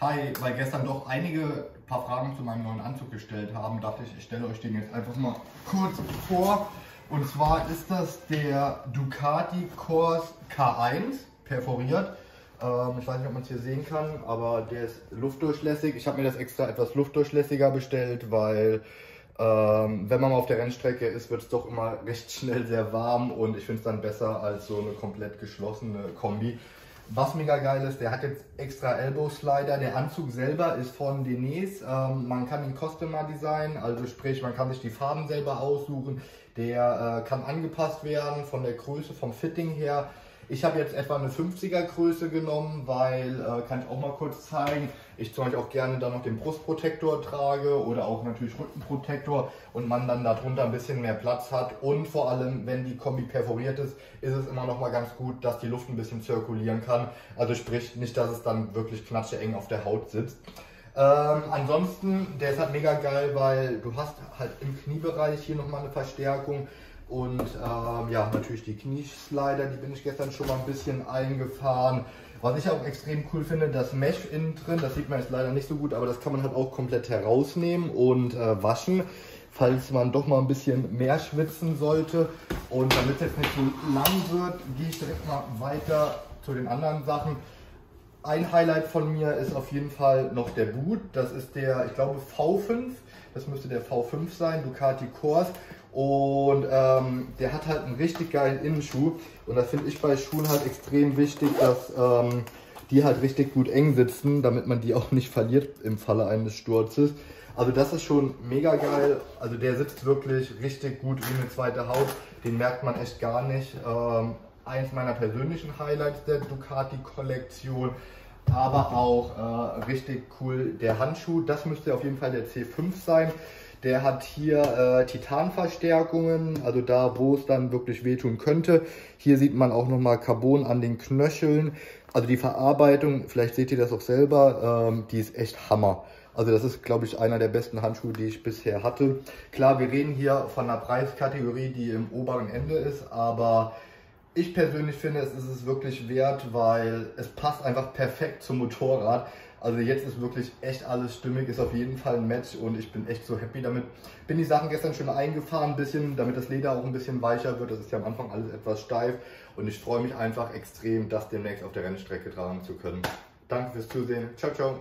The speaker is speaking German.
Hi, weil gestern doch einige paar Fragen zu meinem neuen Anzug gestellt haben, dachte ich, ich stelle euch den jetzt einfach mal kurz vor. Und zwar ist das der Ducati Corse K1 perforiert. Ähm, ich weiß nicht, ob man es hier sehen kann, aber der ist luftdurchlässig. Ich habe mir das extra etwas luftdurchlässiger bestellt, weil ähm, wenn man mal auf der Rennstrecke ist, wird es doch immer recht schnell sehr warm und ich finde es dann besser als so eine komplett geschlossene Kombi. Was mega geil ist, der hat jetzt extra Elbow Slider. Der Anzug selber ist von Denise. Ähm, man kann ihn Customer designen, also sprich, man kann sich die Farben selber aussuchen. Der äh, kann angepasst werden von der Größe, vom Fitting her. Ich habe jetzt etwa eine 50er Größe genommen, weil, äh, kann ich auch mal kurz zeigen, ich zum Beispiel auch gerne dann noch den Brustprotektor trage oder auch natürlich Rückenprotektor und man dann darunter ein bisschen mehr Platz hat. Und vor allem, wenn die Kombi perforiert ist, ist es immer noch mal ganz gut, dass die Luft ein bisschen zirkulieren kann. Also sprich nicht, dass es dann wirklich eng auf der Haut sitzt. Ähm, ansonsten, der ist halt mega geil, weil du hast halt im Kniebereich hier nochmal eine Verstärkung und ähm, ja, natürlich die Knieslider, die bin ich gestern schon mal ein bisschen eingefahren. Was ich auch extrem cool finde, das Mesh innen drin, das sieht man jetzt leider nicht so gut, aber das kann man halt auch komplett herausnehmen und äh, waschen, falls man doch mal ein bisschen mehr schwitzen sollte. Und damit es jetzt nicht so lang wird, gehe ich direkt mal weiter zu den anderen Sachen. Ein Highlight von mir ist auf jeden Fall noch der Boot. Das ist der, ich glaube, V5. Das müsste der V5 sein, Ducati Corse. Und ähm, der hat halt einen richtig geilen Innenschuh. Und das finde ich bei Schuhen halt extrem wichtig, dass ähm, die halt richtig gut eng sitzen, damit man die auch nicht verliert im Falle eines Sturzes. Also das ist schon mega geil. Also der sitzt wirklich richtig gut wie eine zweite Haut. Den merkt man echt gar nicht. Ähm, eins meiner persönlichen Highlights der Ducati-Kollektion. Aber auch äh, richtig cool der Handschuh. Das müsste auf jeden Fall der C5 sein. Der hat hier äh, Titanverstärkungen, also da, wo es dann wirklich wehtun könnte. Hier sieht man auch nochmal Carbon an den Knöcheln. Also die Verarbeitung, vielleicht seht ihr das auch selber, ähm, die ist echt Hammer. Also das ist, glaube ich, einer der besten Handschuhe, die ich bisher hatte. Klar, wir reden hier von einer Preiskategorie, die im oberen Ende ist, aber ich persönlich finde, es ist es wirklich wert, weil es passt einfach perfekt zum Motorrad. Also jetzt ist wirklich echt alles stimmig, ist auf jeden Fall ein Match und ich bin echt so happy damit. Bin die Sachen gestern schon eingefahren, ein bisschen, damit das Leder auch ein bisschen weicher wird. Das ist ja am Anfang alles etwas steif und ich freue mich einfach extrem, das demnächst auf der Rennstrecke tragen zu können. Danke fürs Zusehen. Ciao, ciao.